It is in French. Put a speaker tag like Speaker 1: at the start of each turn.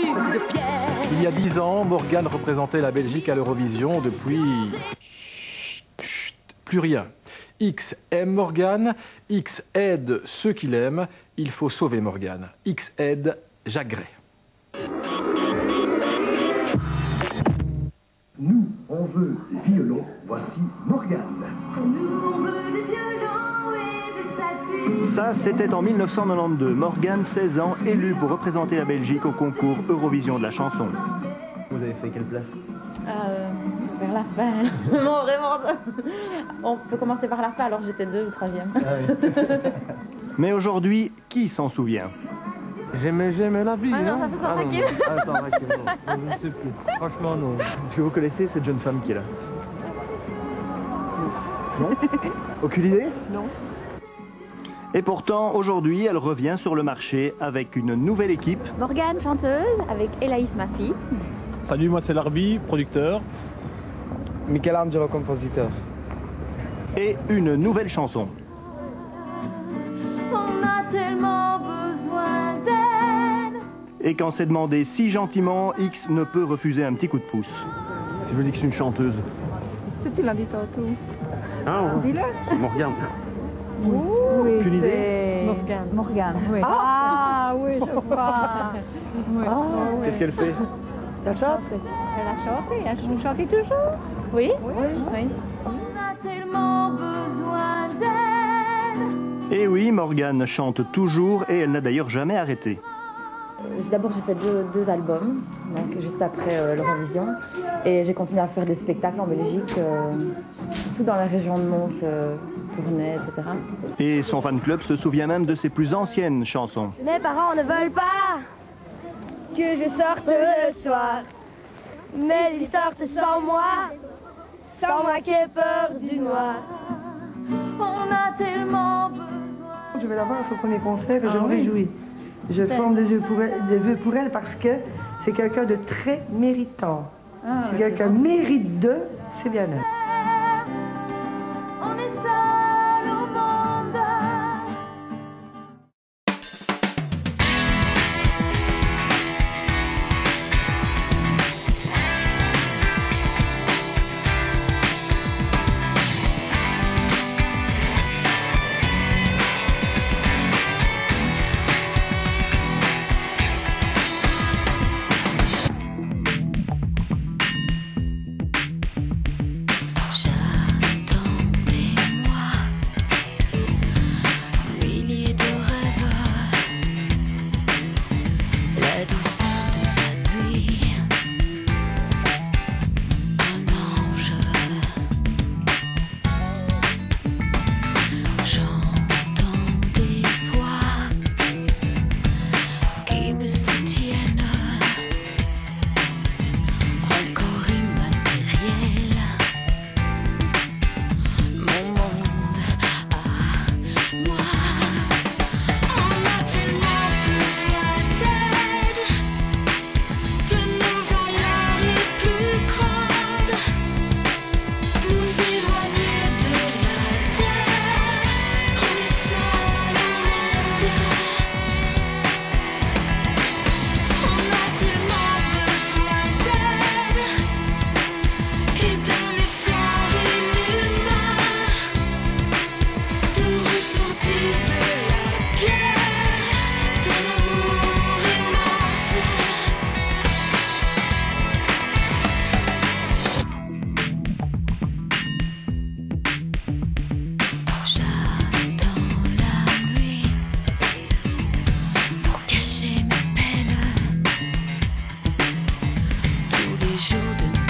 Speaker 1: tube de pierre.
Speaker 2: Il y a dix ans, Morgane représentait la Belgique à l'Eurovision. Depuis, Chut, plus rien. X aime Morgane, X aide ceux qui l'aiment. Il faut sauver Morgane. X aide Jacques Gray.
Speaker 3: Nous, on veut des violons. Voici Morgane.
Speaker 4: Ça, c'était en 1992. Morgane, 16 ans, élue pour représenter la Belgique au concours Eurovision de la chanson. Vous avez fait quelle place?
Speaker 5: Euh, vers la fin. non, vraiment. On peut commencer par la fin, alors j'étais deux ou troisième.
Speaker 4: Mais aujourd'hui, qui s'en souvient?
Speaker 6: J'aimais, j'aimais la vie.
Speaker 5: Ah non,
Speaker 6: hein.
Speaker 5: ça fait sans
Speaker 6: ah, non. Ah, sans raquille, non. Non, Je ne sais plus. Franchement, non.
Speaker 4: Est-ce que vous connaissez cette jeune femme qui est là? Non? Aucune idée?
Speaker 5: Non.
Speaker 4: Et pourtant, aujourd'hui, elle revient sur le marché avec une nouvelle équipe
Speaker 5: Morgane, chanteuse, avec Elaïs, ma fille.
Speaker 7: Salut, moi c'est Larbi, producteur.
Speaker 6: Michelangelo, compositeur.
Speaker 4: et une nouvelle chanson.
Speaker 1: On a tellement besoin d'aide.
Speaker 4: Et quand c'est demandé si gentiment, X ne peut refuser un petit coup de pouce. Si je vous dis que c'est une chanteuse.
Speaker 5: Tu l'as dit tantôt.
Speaker 7: Ah,
Speaker 5: Dis-le.
Speaker 7: Morgane.
Speaker 5: Oui,
Speaker 4: Aucune idée.
Speaker 5: Morgane. Morgane, oui. Ah, oui, je vois. oui.
Speaker 4: Qu'est-ce qu'elle fait?
Speaker 5: Elle chante Elle a chanté, elle nous chantait toujours Oui Oui.
Speaker 1: On a tellement besoin d'aide.
Speaker 4: Et oui, Morgane chante toujours et elle n'a d'ailleurs jamais arrêté.
Speaker 5: J'ai- D'abord, j'ai fait deux, deux albums, donc juste après euh, l'Eurovision. Et j'ai continué à faire des spectacles en Belgique, euh, surtout dans la région de Mons, euh, Tournai, etc.
Speaker 4: Et son fan club se souvient même de ses plus anciennes chansons.
Speaker 8: Mes parents ne veulent pas que je sorte le soir. Mais ils sortent sans moi, sans moi qui ai peur du noir.
Speaker 1: On a tellement besoin.
Speaker 9: Je vais la voir à son premier concert et je me réjouis. Je forme des vœux pour elle, des vœux pour elle parce que c'est quelqu'un de très méritant. si quelqu'un mérite d'eux, c'est bien elle. shouldn't